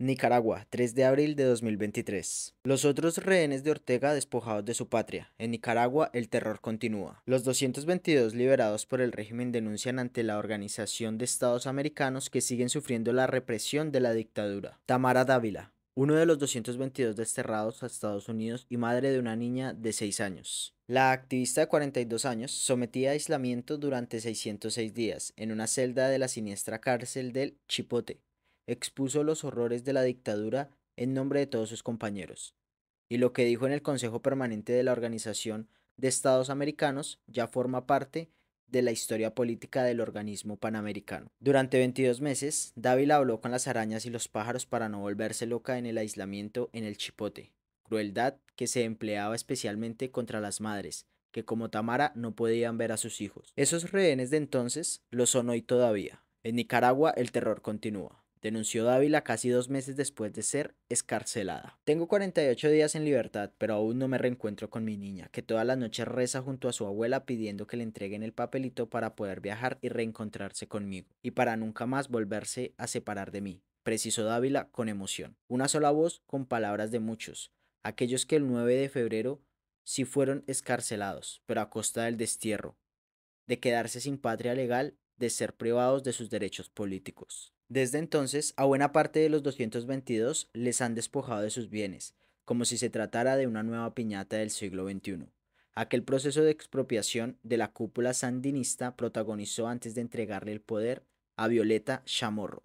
Nicaragua, 3 de abril de 2023. Los otros rehenes de Ortega despojados de su patria. En Nicaragua, el terror continúa. Los 222 liberados por el régimen denuncian ante la Organización de Estados Americanos que siguen sufriendo la represión de la dictadura. Tamara Dávila, uno de los 222 desterrados a Estados Unidos y madre de una niña de 6 años. La activista de 42 años, sometida a aislamiento durante 606 días en una celda de la siniestra cárcel del Chipote, expuso los horrores de la dictadura en nombre de todos sus compañeros. Y lo que dijo en el Consejo Permanente de la Organización de Estados Americanos ya forma parte de la historia política del organismo panamericano. Durante 22 meses, Dávila habló con las arañas y los pájaros para no volverse loca en el aislamiento en el chipote, crueldad que se empleaba especialmente contra las madres, que como Tamara no podían ver a sus hijos. Esos rehenes de entonces lo son hoy todavía. En Nicaragua el terror continúa denunció Dávila casi dos meses después de ser escarcelada. Tengo 48 días en libertad, pero aún no me reencuentro con mi niña, que todas las noches reza junto a su abuela pidiendo que le entreguen el papelito para poder viajar y reencontrarse conmigo, y para nunca más volverse a separar de mí, precisó Dávila con emoción. Una sola voz con palabras de muchos, aquellos que el 9 de febrero sí fueron escarcelados, pero a costa del destierro, de quedarse sin patria legal, de ser privados de sus derechos políticos. Desde entonces, a buena parte de los 222 les han despojado de sus bienes, como si se tratara de una nueva piñata del siglo XXI. Aquel proceso de expropiación de la cúpula sandinista protagonizó antes de entregarle el poder a Violeta Chamorro,